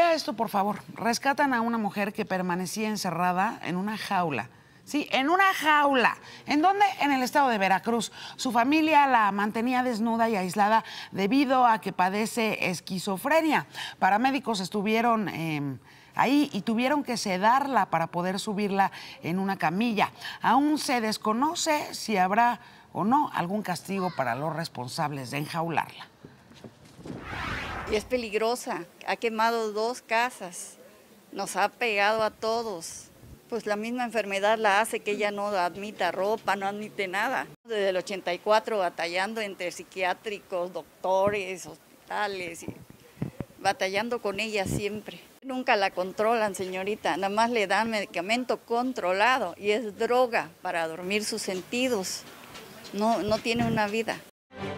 Esto, por favor. Rescatan a una mujer que permanecía encerrada en una jaula. Sí, en una jaula. ¿En dónde? En el estado de Veracruz. Su familia la mantenía desnuda y aislada debido a que padece esquizofrenia. Paramédicos estuvieron eh, ahí y tuvieron que sedarla para poder subirla en una camilla. Aún se desconoce si habrá o no algún castigo para los responsables de enjaularla. Y es peligrosa. Ha quemado dos casas. Nos ha pegado a todos. Pues la misma enfermedad la hace que ella no admita ropa, no admite nada. Desde el 84 batallando entre psiquiátricos, doctores, hospitales, batallando con ella siempre. Nunca la controlan, señorita, nada más le dan medicamento controlado y es droga para dormir sus sentidos. No, no tiene una vida.